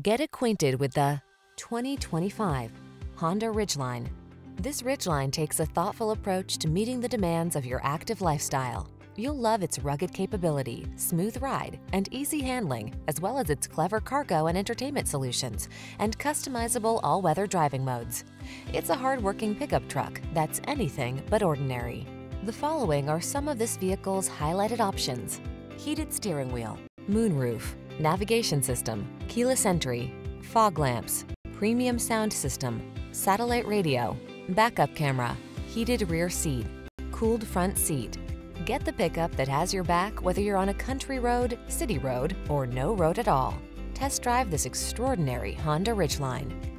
Get acquainted with the 2025 Honda Ridgeline. This Ridgeline takes a thoughtful approach to meeting the demands of your active lifestyle. You'll love its rugged capability, smooth ride, and easy handling, as well as its clever cargo and entertainment solutions and customizable all-weather driving modes. It's a hard-working pickup truck that's anything but ordinary. The following are some of this vehicle's highlighted options. Heated steering wheel, moonroof, navigation system, keyless entry, fog lamps, premium sound system, satellite radio, backup camera, heated rear seat, cooled front seat. Get the pickup that has your back whether you're on a country road, city road, or no road at all. Test drive this extraordinary Honda Ridgeline.